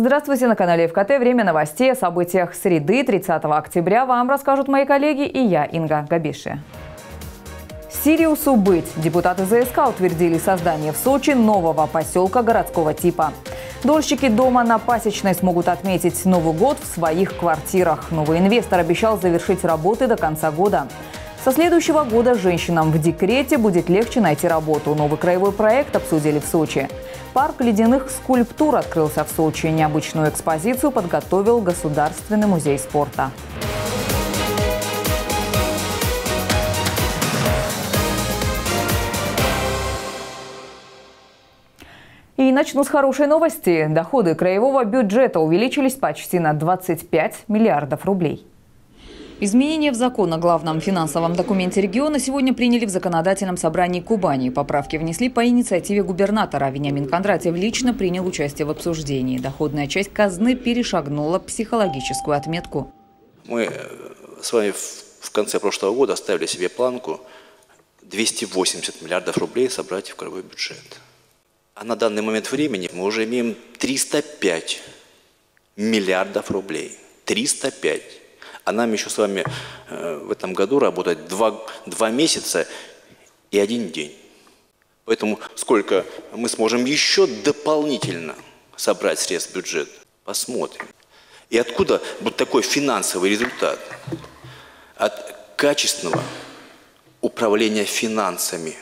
Здравствуйте на канале ФКТ. Время новостей о событиях среды 30 октября вам расскажут мои коллеги и я, Инга Габиши. Сириусу быть. Депутаты ЗСК утвердили создание в Сочи нового поселка городского типа. Дольщики дома на Пасечной смогут отметить Новый год в своих квартирах. Новый инвестор обещал завершить работы до конца года. Со следующего года женщинам в декрете будет легче найти работу. Новый краевой проект обсудили в Сочи. Парк ледяных скульптур открылся в Сочи. Необычную экспозицию подготовил Государственный музей спорта. И начну с хорошей новости. Доходы краевого бюджета увеличились почти на 25 миллиардов рублей. Изменения в закон о главном финансовом документе региона сегодня приняли в законодательном собрании Кубани. Поправки внесли по инициативе губернатора. Вениамин Кондратьев лично принял участие в обсуждении. Доходная часть казны перешагнула психологическую отметку. Мы э, с вами в конце прошлого года оставили себе планку 280 миллиардов рублей собрать в краевой бюджет. А на данный момент времени мы уже имеем 305 миллиардов рублей. 305. А нам еще с вами э, в этом году работать два, два месяца и один день. Поэтому сколько мы сможем еще дополнительно собрать средств в бюджет, посмотрим. И откуда будет такой финансовый результат? От качественного управления финансами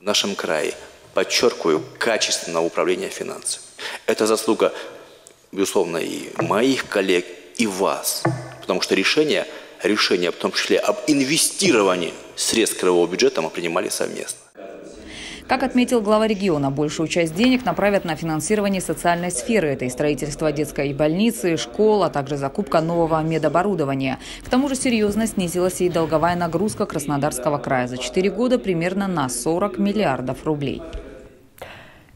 в нашем крае. Подчеркиваю, качественного управления финансами. Это заслуга, безусловно, и моих коллег, и вас. Потому что решение, решение в том числе об инвестировании средств краевого бюджета мы принимали совместно. Как отметил глава региона, большую часть денег направят на финансирование социальной сферы. Это и строительство детской больницы, школ, а также закупка нового медоборудования. К тому же серьезно снизилась и долговая нагрузка Краснодарского края за 4 года примерно на 40 миллиардов рублей.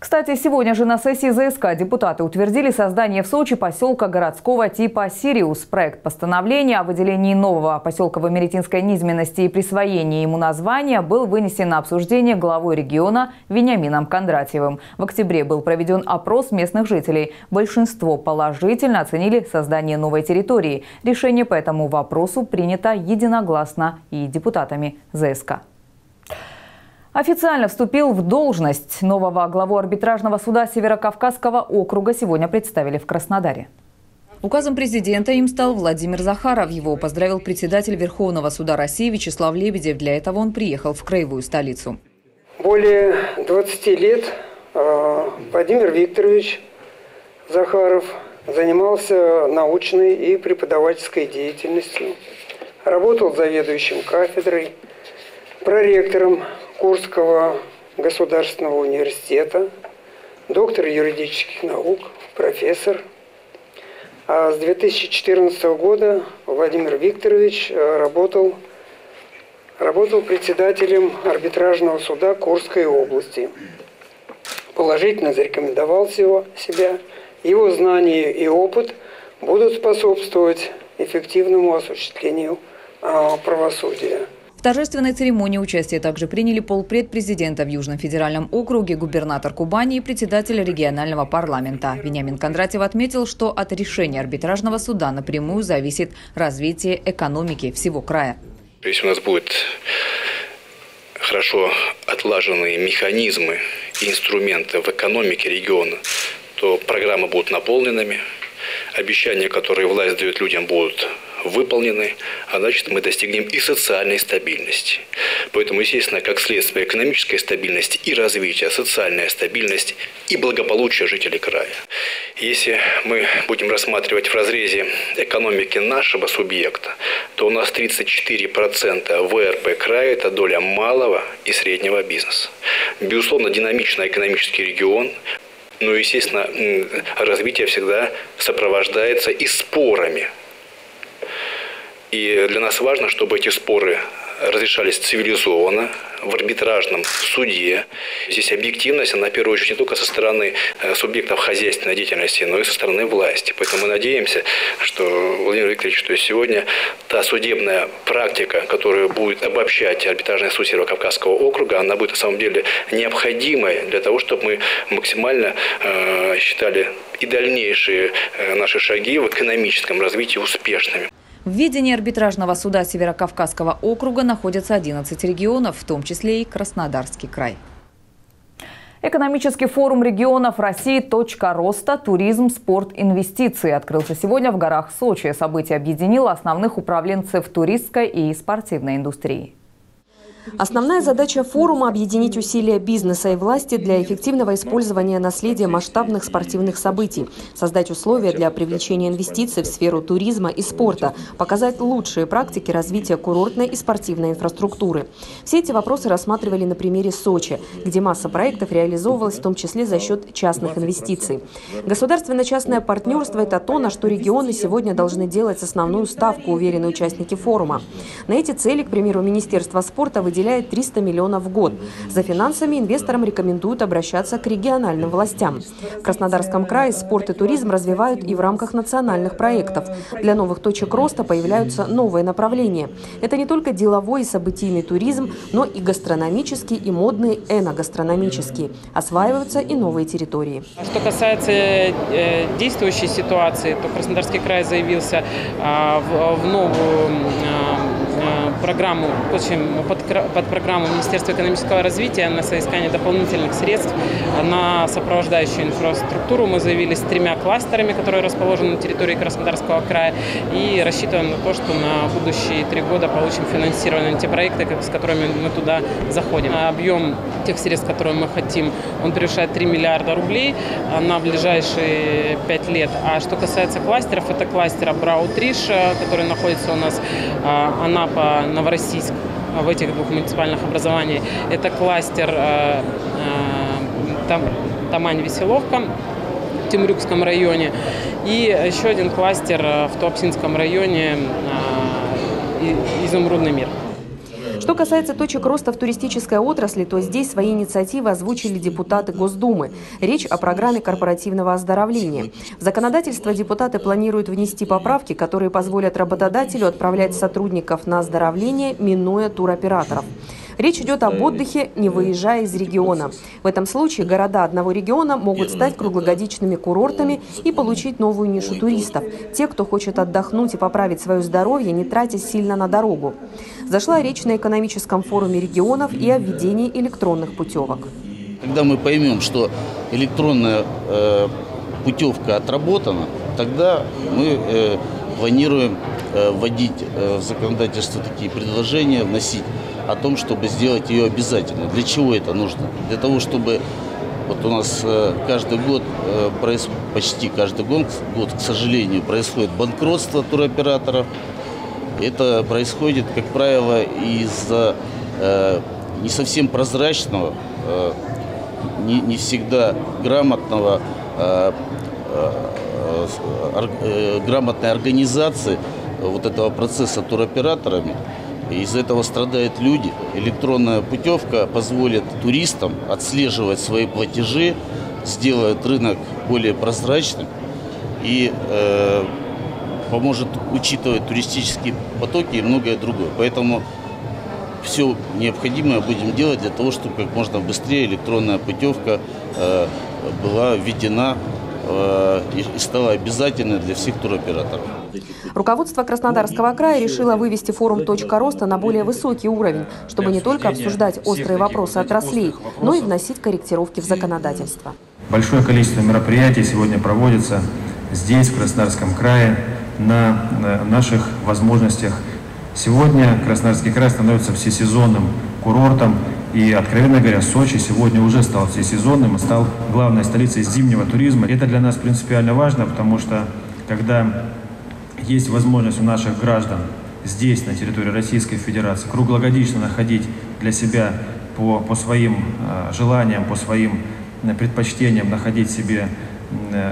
Кстати, сегодня же на сессии ЗСК депутаты утвердили создание в Сочи поселка городского типа «Сириус». Проект постановления о выделении нового поселка в Америтинской низменности и присвоении ему названия был вынесен на обсуждение главой региона Вениамином Кондратьевым. В октябре был проведен опрос местных жителей. Большинство положительно оценили создание новой территории. Решение по этому вопросу принято единогласно и депутатами ЗСК. Официально вступил в должность нового главу арбитражного суда Северокавказского округа сегодня представили в Краснодаре. Указом президента им стал Владимир Захаров. Его поздравил председатель Верховного суда России Вячеслав Лебедев. Для этого он приехал в краевую столицу. Более 20 лет э, Владимир Викторович Захаров занимался научной и преподавательской деятельностью. Работал заведующим кафедрой, проректором Курского государственного университета, доктор юридических наук, профессор. А с 2014 года Владимир Викторович э, работал, работал председателем арбитражного суда Курской области. Положительно зарекомендовал себя. Его знания и опыт будут способствовать эффективному осуществлению а, правосудия. В торжественной церемонии участие также приняли полпред президента в Южном федеральном округе, губернатор Кубани и председатель регионального парламента. Вениамин Кондратьев отметил, что от решения арбитражного суда напрямую зависит развитие экономики всего края. Если у нас будут хорошо отлаженные механизмы и инструменты в экономике региона, то программы будут наполненными, обещания, которые власть дает людям, будут выполнены, а значит мы достигнем и социальной стабильности. Поэтому, естественно, как следствие экономической стабильности и развития, социальная стабильность и благополучие жителей края. Если мы будем рассматривать в разрезе экономики нашего субъекта, то у нас 34% ВРП края – это доля малого и среднего бизнеса. Безусловно, динамичный экономический регион, но, естественно, развитие всегда сопровождается и спорами И для нас важно, чтобы эти споры разрешались цивилизованно, в арбитражном суде. Здесь объективность, она, в первую очередь, не только со стороны э, субъектов хозяйственной деятельности, но и со стороны власти. Поэтому мы надеемся, что, Владимир Викторович, что сегодня та судебная практика, которая будет обобщать арбитражный суд Северо-Кавказского округа, она будет на самом деле необходимой для того, чтобы мы максимально э, считали и дальнейшие э, наши шаги в экономическом развитии успешными. В ведении арбитражного суда Северокавказского округа находятся 11 регионов, в том числе и Краснодарский край. Экономический форум регионов России «Точка роста. Туризм, спорт, инвестиции» открылся сегодня в горах Сочи. Событие объединило основных управленцев туристской и спортивной индустрии. Основная задача форума – объединить усилия бизнеса и власти для эффективного использования наследия масштабных спортивных событий, создать условия для привлечения инвестиций в сферу туризма и спорта, показать лучшие практики развития курортной и спортивной инфраструктуры. Все эти вопросы рассматривали на примере Сочи, где масса проектов реализовывалась в том числе за счет частных инвестиций. Государственно-частное партнерство – это то, на что регионы сегодня должны делать основную ставку, уверены участники форума. На эти цели, к примеру, Министерство спорта выделяет 300 миллионов в год. За финансами инвесторам рекомендуют обращаться к региональным властям. В Краснодарском крае спорт и туризм развивают и в рамках национальных проектов. Для новых точек роста появляются новые направления. Это не только деловой и событийный туризм, но и гастрономический и модный эногастрономический. Осваиваются и новые территории. Что касается э, действующей ситуации, то Краснодарский край заявился а, в новую а, программу, очень под под программу Министерства экономического развития на соискание дополнительных средств на сопровождающую инфраструктуру. Мы заявились с тремя кластерами, которые расположены на территории Краснодарского края, и рассчитываем на то, что на будущие три года получим финансирование на те проекты, с которыми мы туда заходим. Объем тех средств, которые мы хотим, он превышает 3 миллиарда рублей на ближайшие 5 лет. А что касается кластеров, это кластер Брау-Триш, который находится у нас а, Анапа, Новороссийск, в этих двух муниципальных образованиях. Это кластер э, Тамань-Веселовка в Темрюкском районе и еще один кластер в Туапсинском районе Изумрудный мир. Что касается точек роста в туристической отрасли, то здесь свои инициативы озвучили депутаты Госдумы. Речь о программе корпоративного оздоровления. В законодательство депутаты планируют внести поправки, которые позволят работодателю отправлять сотрудников на оздоровление, минуя туроператоров. Речь идет об отдыхе, не выезжая из региона. В этом случае города одного региона могут стать круглогодичными курортами и получить новую нишу туристов. Те, кто хочет отдохнуть и поправить свое здоровье, не тратя сильно на дорогу. Зашла речь на экономическом форуме регионов и о введении электронных путевок. Когда мы поймем, что электронная э, путевка отработана, тогда мы э, планируем э, вводить э, в законодательство такие предложения, вносить о том, чтобы сделать ее обязательной. Для чего это нужно? Для того, чтобы вот у нас э, каждый год, э, почти каждый год, год, к сожалению, происходит банкротство туроператоров. Это происходит, как правило, из-за э, не совсем прозрачного, не, не всегда грамотного, грамотной организации вот этого процесса туроператорами. Из этого страдают люди. Электронная путевка позволит туристам отслеживать свои платежи, сделает рынок более прозрачным и э, поможет учитывать туристические потоки и многое другое. Поэтому все необходимое будем делать для того, чтобы как можно быстрее электронная путевка э, была введена э, и стала обязательной для всех туроператоров. Руководство Краснодарского края решило вывести форум «Точка роста» на более высокий уровень, чтобы не только обсуждать острые вопросы отраслей, но и вносить корректировки в законодательство. Большое количество мероприятий сегодня проводится здесь, в Краснодарском крае, на наших возможностях. Сегодня Краснодарский край становится всесезонным курортом, и, откровенно говоря, Сочи сегодня уже стал всесезонным, стал главной столицей зимнего туризма. Это для нас принципиально важно, потому что когда есть возможность у наших граждан здесь, на территории Российской Федерации, круглогодично находить для себя по, по своим э, желаниям, по своим э, предпочтениям, находить себе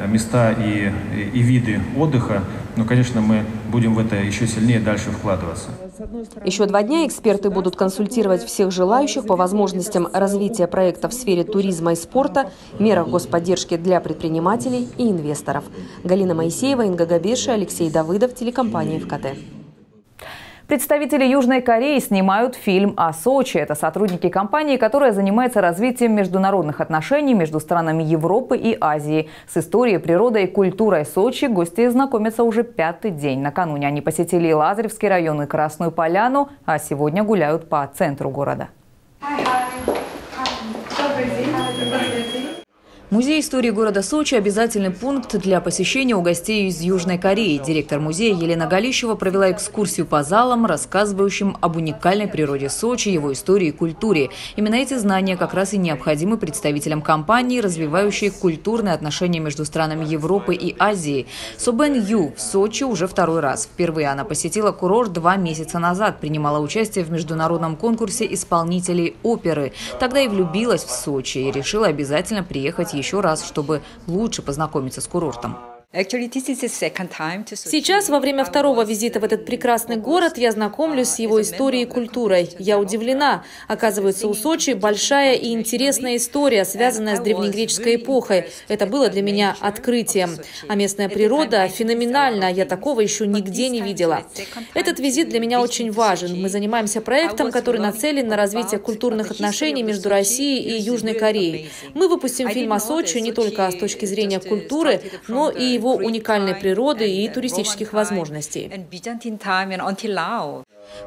места и, и виды отдыха, но, конечно, мы будем в это еще сильнее дальше вкладываться. Еще два дня эксперты будут консультировать всех желающих по возможностям развития проекта в сфере туризма и спорта, мерах господдержки для предпринимателей и инвесторов. Галина Моисеева, Инга Габеша, Алексей Давыдов, телекомпания ФКТ. Представители Южной Кореи снимают фильм о Сочи. Это сотрудники компании, которая занимается развитием международных отношений между странами Европы и Азии. С историей, природой и культурой Сочи гости знакомятся уже пятый день. Накануне они посетили Лазаревский район и Красную Поляну, а сегодня гуляют по центру города. Музей истории города Сочи – обязательный пункт для посещения у гостей из Южной Кореи. Директор музея Елена Галищева провела экскурсию по залам, рассказывающим об уникальной природе Сочи, его истории и культуре. Именно эти знания как раз и необходимы представителям компании, развивающей культурные отношения между странами Европы и Азии. Собен Ю в Сочи уже второй раз. Впервые она посетила курорт два месяца назад, принимала участие в международном конкурсе исполнителей оперы. Тогда и влюбилась в Сочи и решила обязательно приехать еще раз, чтобы лучше познакомиться с курортом. Сейчас, во время второго визита в этот прекрасный город, я знакомлюсь с его историей и культурой. Я удивлена. Оказывается, у Сочи большая и интересная история, связанная с древнегреческой эпохой. Это было для меня открытием. А местная природа феноменальна. Я такого еще нигде не видела. Этот визит для меня очень важен. Мы занимаемся проектом, который нацелен на развитие культурных отношений между Россией и Южной Кореей. Мы выпустим фильм о Сочи не только с точки зрения культуры, но и его уникальной природы и туристических возможностей.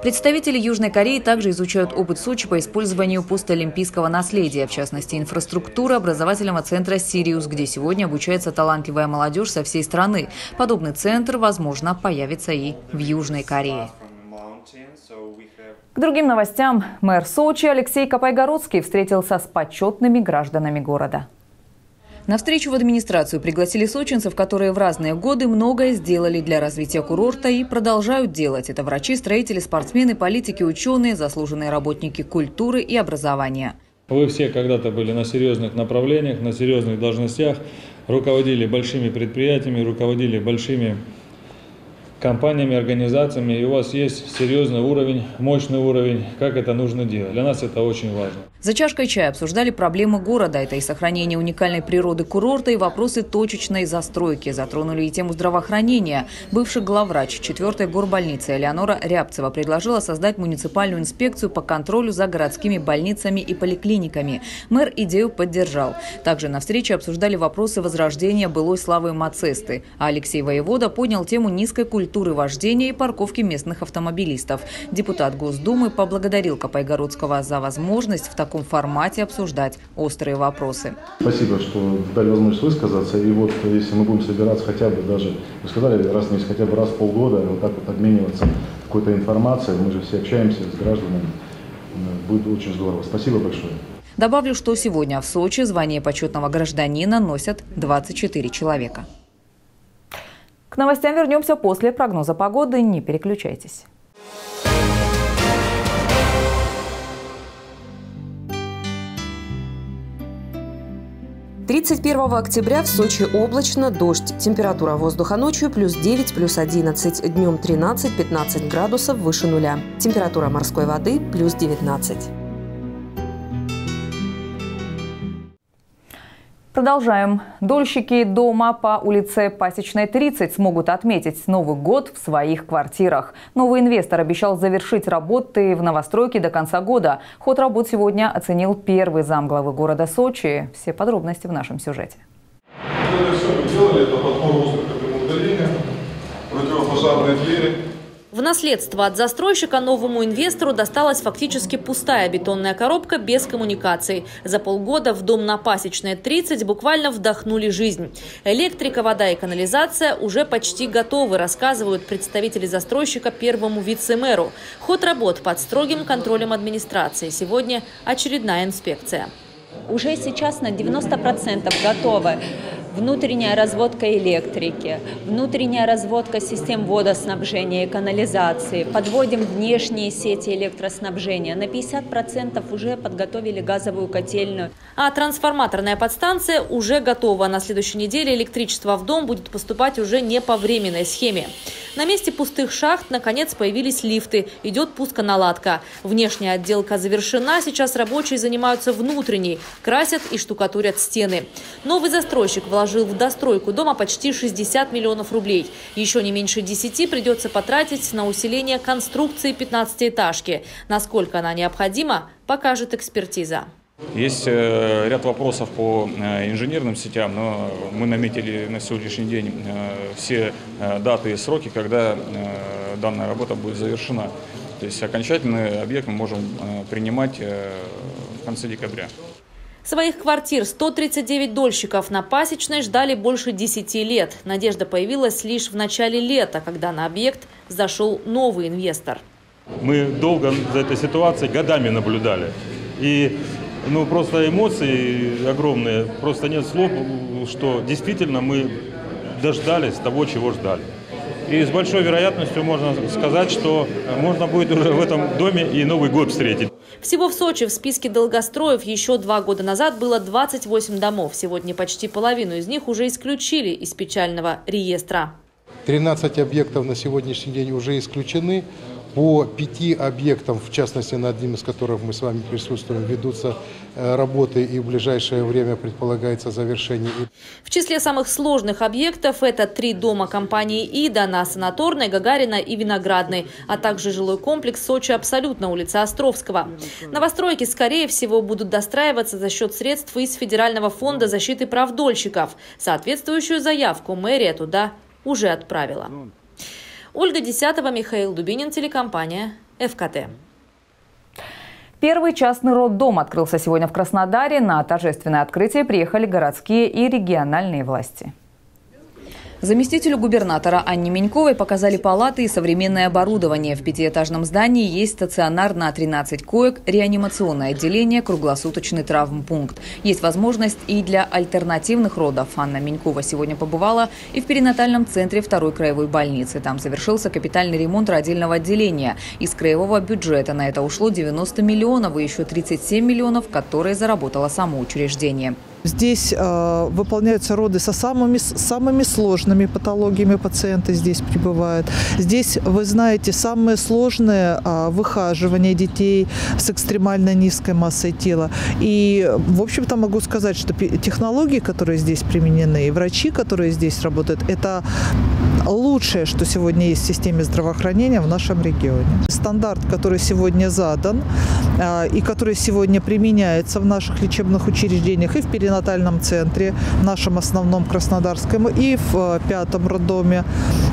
Представители Южной Кореи также изучают опыт Сочи по использованию постолимпийского наследия, в частности, инфраструктуры образовательного центра «Сириус», где сегодня обучается талантливая молодежь со всей страны. Подобный центр, возможно, появится и в Южной Корее. К другим новостям. Мэр Сочи Алексей Капайгородский встретился с почетными гражданами города. На встречу в администрацию пригласили сочинцев, которые в разные годы многое сделали для развития курорта и продолжают делать. Это врачи, строители, спортсмены, политики, ученые, заслуженные работники культуры и образования. Вы все когда-то были на серьезных направлениях, на серьезных должностях, руководили большими предприятиями, руководили большими компаниями, организациями, и у вас есть серьезный уровень, мощный уровень, как это нужно делать. Для нас это очень важно. За чашкой чая обсуждали проблемы города. Это и сохранение уникальной природы курорта, и вопросы точечной застройки. Затронули и тему здравоохранения. Бывший главврач 4-й горбольницы Элеонора Рябцева предложила создать муниципальную инспекцию по контролю за городскими больницами и поликлиниками. Мэр идею поддержал. Также на встрече обсуждали вопросы возрождения былой славы Мацесты. А Алексей Воевода поднял тему низкой культуры вождения и парковки местных автомобилистов. Депутат Госдумы поблагодарил Капайгородского за возможность в таком таком формате обсуждать острые вопросы. Спасибо, что дали возможность высказаться. И вот если мы будем собираться хотя бы даже, вы сказали, раз в месяц, хотя бы раз в полгода, вот так вот обмениваться какой-то информацией, мы же все общаемся с гражданами, будет очень здорово. Спасибо большое. Добавлю, что сегодня в Сочи звание почетного гражданина носят 24 человека. К новостям вернемся после прогноза погоды. Не переключайтесь. 31 октября в Сочи облачно, дождь. Температура воздуха ночью плюс 9, плюс 11, днем 13-15 градусов выше нуля. Температура морской воды плюс 19. Продолжаем. Дольщики дома по улице Пасечной, 30 смогут отметить Новый год в своих квартирах. Новый инвестор обещал завершить работы в новостройке до конца года. Ход работ сегодня оценил первый замглавы города Сочи. Все подробности в нашем сюжете. Это все мы делали, это подбор В наследство от застройщика новому инвестору досталась фактически пустая бетонная коробка без коммуникаций. За полгода в дом на Пасечной 30 буквально вдохнули жизнь. Электрика, вода и канализация уже почти готовы, рассказывают представители застройщика первому вице-мэру. Ход работ под строгим контролем администрации. Сегодня очередная инспекция. Уже сейчас на 90% готовы внутренняя разводка электрики, внутренняя разводка систем водоснабжения и канализации. Подводим внешние сети электроснабжения. На 50% уже подготовили газовую котельную. А трансформаторная подстанция уже готова. На следующей неделе электричество в дом будет поступать уже не по временной схеме. На месте пустых шахт, наконец, появились лифты. Идет пусконаладка. Внешняя отделка завершена. Сейчас рабочие занимаются внутренней. Красят и штукатурят стены. Новый застройщик вложил в достройку дома почти 60 миллионов рублей. Еще не меньше 10 придется потратить на усиление конструкции 15-этажки. Насколько она необходима, покажет экспертиза. Есть э, ряд вопросов по э, инженерным сетям, но мы наметили на сегодняшний день э, все даты и сроки, когда данная работа будет завершена. То есть окончательный объект мы можем принимать в конце декабря. Своих квартир 139 дольщиков на Пасечной ждали больше 10 лет. Надежда появилась лишь в начале лета, когда на объект зашел новый инвестор. Мы долго за этой ситуацией годами наблюдали. И ну, просто эмоции огромные, просто нет слов, что действительно мы дождались того, чего ждали. И с большой вероятностью можно сказать, что можно будет уже в этом доме и Новый год встретить. Всего в Сочи в списке долгостроев еще два года назад было 28 домов. Сегодня почти половину из них уже исключили из печального реестра. 13 объектов на сегодняшний день уже исключены. По пяти объектам, в частности, на одним из которых мы с вами присутствуем, ведутся э, работы и в ближайшее время предполагается завершение. В числе самых сложных объектов это три дома компании «Ида» на Санаторной, Гагарина и Виноградной, а также жилой комплекс «Сочи Абсолют» на улице Островского. Новостройки, скорее всего, будут достраиваться за счет средств из Федерального фонда защиты прав дольщиков. Соответствующую заявку мэрия туда уже отправила. Ольга Десятова, Михаил Дубинин, телекомпания «ФКТ». Первый частный роддом открылся сегодня в Краснодаре. На торжественное открытие приехали городские и региональные власти. Заместителю губернатора Анне Меньковой показали палаты и современное оборудование. В пятиэтажном здании есть стационар на 13 коек, реанимационное отделение, круглосуточный травмпункт. Есть возможность и для альтернативных родов. Анна Менькова сегодня побывала и в перинатальном центре второй краевой больницы. Там завершился капитальный ремонт родильного отделения. Из краевого бюджета на это ушло 90 миллионов и еще 37 миллионов, которые заработало само учреждение. Здесь э, выполняются роды со самыми, самыми сложными патологиями пациенты здесь прибывают. Здесь, вы знаете, самые сложные э, выхаживания детей с экстремально низкой массой тела. И, в общем-то, могу сказать, что технологии, которые здесь применены, и врачи, которые здесь работают, это лучшее, что сегодня есть в системе здравоохранения в нашем регионе. Стандарт, который сегодня задан э, и который сегодня применяется в наших лечебных учреждениях и в переносном перинатальном центре, нашем основном Краснодарском и в э, пятом роддоме,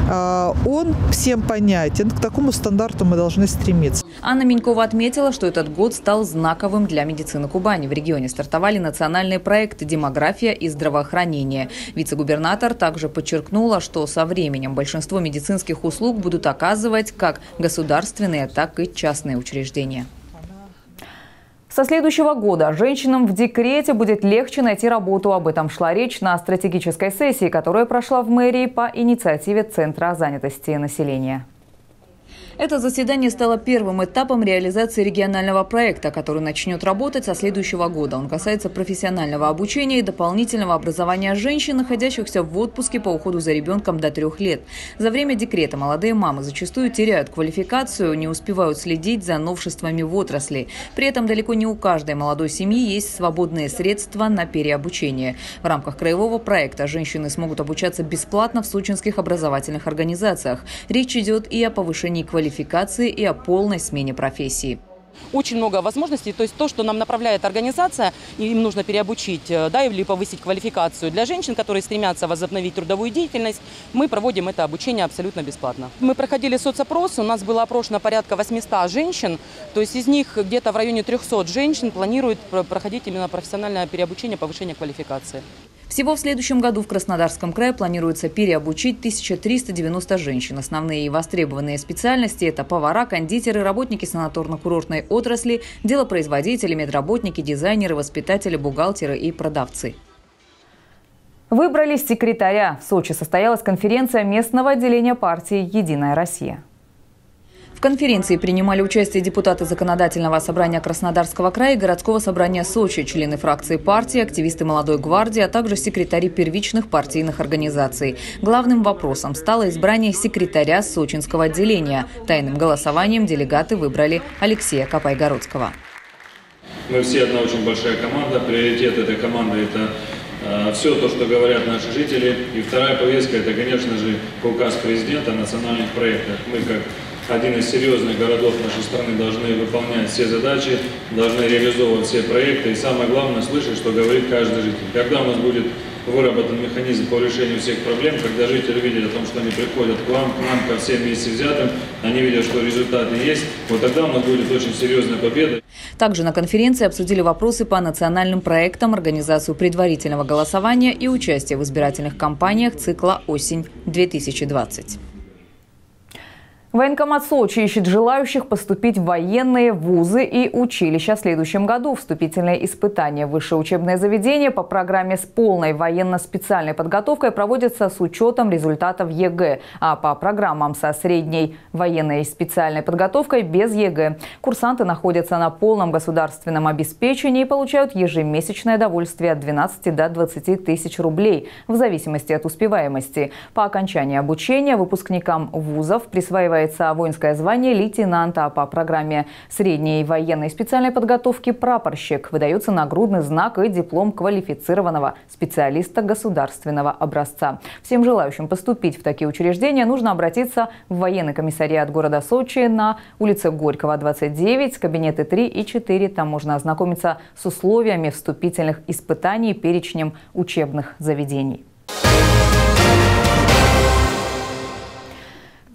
э, он всем понятен. К такому стандарту мы должны стремиться. Анна Минькова отметила, что этот год стал знаковым для медицины Кубани. В регионе стартовали национальные проекты «Демография» и «Здравоохранение». Вице-губернатор также подчеркнула, что со временем большинство медицинских услуг будут оказывать как государственные, так и частные учреждения. Со следующего года женщинам в декрете будет легче найти работу. Об этом шла речь на стратегической сессии, которая прошла в мэрии по инициативе Центра занятости населения. Это заседание стало первым этапом реализации регионального проекта, который начнет работать со следующего года. Он касается профессионального обучения и дополнительного образования женщин, находящихся в отпуске по уходу за ребенком до трех лет. За время декрета молодые мамы зачастую теряют квалификацию, не успевают следить за новшествами в отрасли. При этом далеко не у каждой молодой семьи есть свободные средства на переобучение. В рамках краевого проекта женщины смогут обучаться бесплатно в сочинских образовательных организациях. Речь идет и о повышении квалификации квалификации и о полной смене профессии очень много возможностей. То есть то, что нам направляет организация, им нужно переобучить, э, да, или повысить квалификацию. Для женщин, которые стремятся возобновить трудовую деятельность, мы проводим это обучение абсолютно бесплатно. Мы проходили соцопрос, у нас было опрошено порядка 800 женщин, то есть из них где-то в районе 300 женщин планируют проходить именно профессиональное переобучение, повышение квалификации. Всего в следующем году в Краснодарском крае планируется переобучить 1390 женщин. Основные и востребованные специальности – это повара, кондитеры, работники санаторно-курортной отрасли, делопроизводители, медработники, дизайнеры, воспитатели, бухгалтеры и продавцы. Выбрали секретаря. В Сочи состоялась конференция местного отделения партии «Единая Россия». В конференции принимали участие депутаты Законодательного собрания Краснодарского края и городского собрания Сочи, члены фракции партии, активисты молодой гвардии, а также секретари первичных партийных организаций. Главным вопросом стало избрание секретаря сочинского отделения. Тайным голосованием делегаты выбрали Алексея Капайгородского. Мы все одна очень большая команда. Приоритет этой команды – это э, все то, что говорят наши жители. И вторая повестка – это, конечно же, указ президента о национальных проектах. Мы, как один из серьезных городов нашей страны должны выполнять все задачи, должны реализовывать все проекты. И самое главное, слышать, что говорит каждый житель. Когда у нас будет выработан механизм по решению всех проблем, когда жители видят о том, что они приходят к вам, к нам, ко всем вместе взятым, они видят, что результаты есть, вот тогда у нас будет очень серьезная победа. Также на конференции обсудили вопросы по национальным проектам, организацию предварительного голосования и участие в избирательных кампаниях цикла «Осень-2020». Военкомат Сочи ищет желающих поступить в военные вузы и училища в следующем году. Вступительные испытания высшее учебное заведение по программе с полной военно-специальной подготовкой проводятся с учетом результатов ЕГЭ, а по программам со средней военной и специальной подготовкой без ЕГЭ. Курсанты находятся на полном государственном обеспечении и получают ежемесячное довольствие от 12 до 20 тысяч рублей в зависимости от успеваемости. По окончании обучения выпускникам вузов присваивается присваивается воинское звание лейтенанта, а по программе средней военной специальной подготовки прапорщик. Выдается нагрудный знак и диплом квалифицированного специалиста государственного образца. Всем желающим поступить в такие учреждения нужно обратиться в военный комиссариат города Сочи на улице Горького, 29, кабинеты 3 и 4. Там можно ознакомиться с условиями вступительных испытаний, перечнем учебных заведений.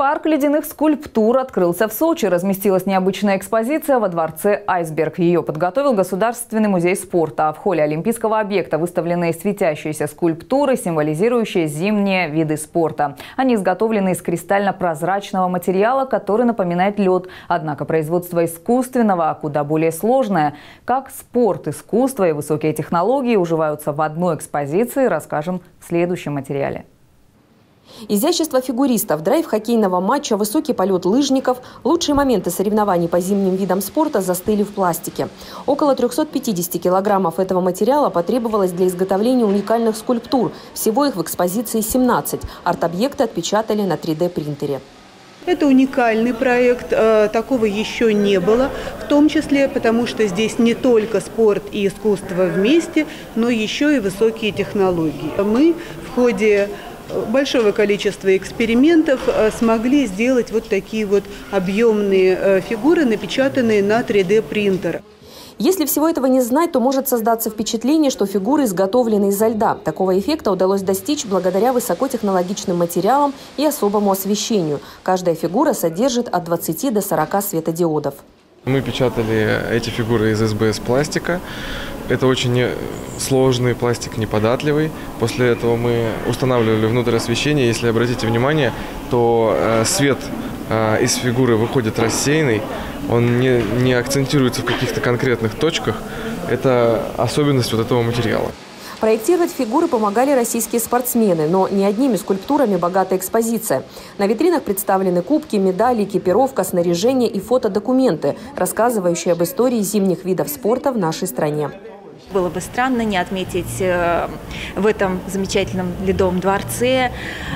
Парк ледяных скульптур открылся в Сочи. Разместилась необычная экспозиция во дворце «Айсберг». Ее подготовил Государственный музей спорта. А в холле Олимпийского объекта выставлены светящиеся скульптуры, символизирующие зимние виды спорта. Они изготовлены из кристально-прозрачного материала, который напоминает лед. Однако производство искусственного куда более сложное. Как спорт, искусство и высокие технологии уживаются в одной экспозиции, расскажем в следующем материале. Изящество фигуристов, драйв хоккейного матча, высокий полет лыжников – лучшие моменты соревнований по зимним видам спорта застыли в пластике. Около 350 килограммов этого материала потребовалось для изготовления уникальных скульптур. Всего их в экспозиции 17. Арт-объекты отпечатали на 3D-принтере. Это уникальный проект, э, такого еще не было, в том числе потому, что здесь не только спорт и искусство вместе, но еще и высокие технологии. Мы в ходе большого количества экспериментов э, смогли сделать вот такие вот объемные э, фигуры, напечатанные на 3D-принтер. Если всего этого не знать, то может создаться впечатление, что фигуры изготовлены изо льда. Такого эффекта удалось достичь благодаря высокотехнологичным материалам и особому освещению. Каждая фигура содержит от 20 до 40 светодиодов. Мы печатали эти фигуры из СБС пластика. Это очень сложный пластик, неподатливый. После этого мы устанавливали внутрь освещение. Если обратите внимание, то э, свет э, из фигуры выходит рассеянный. Он не, не акцентируется в каких-то конкретных точках. Это особенность вот этого материала. Проектировать фигуры помогали российские спортсмены, но не одними скульптурами богата экспозиция. На витринах представлены кубки, медали, экипировка, снаряжение и фотодокументы, рассказывающие об истории зимних видов спорта в нашей стране. Было бы странно не отметить э, в этом замечательном ледовом дворце,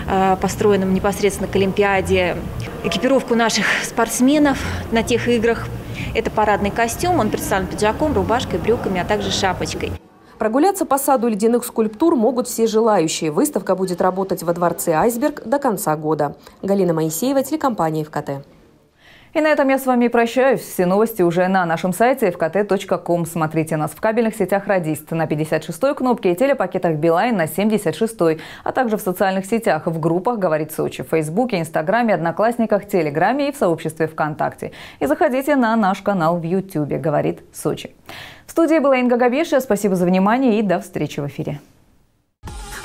э, построенном непосредственно к Олимпиаде, экипировку наших спортсменов на тех играх. Это парадный костюм, он представлен пиджаком, рубашкой, брюками, а также шапочкой. Прогуляться по саду ледяных скульптур могут все желающие. Выставка будет работать во дворце «Айсберг» до конца года. Галина Моисеева, телекомпания «ФКТ». И на этом я с вами прощаюсь. Все новости уже на нашем сайте fkt.com. Смотрите нас в кабельных сетях «Радист» на 56-й кнопке и телепакетах «Билайн» на 76-й, а также в социальных сетях, в группах «Говорит Сочи», в Фейсбуке, Инстаграме, Одноклассниках, Телеграме и в сообществе ВКонтакте. И заходите на наш канал в Ютьюбе «Говорит Сочи». В студии была Инга Габеша. Спасибо за внимание и до встречи в эфире.